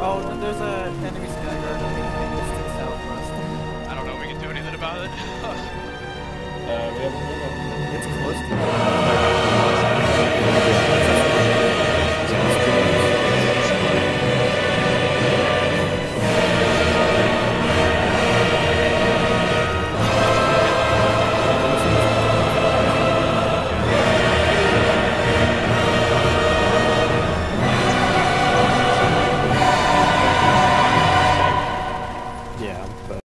Oh, there's a enemy skyguard. I don't know if we can do anything about it. Yeah, but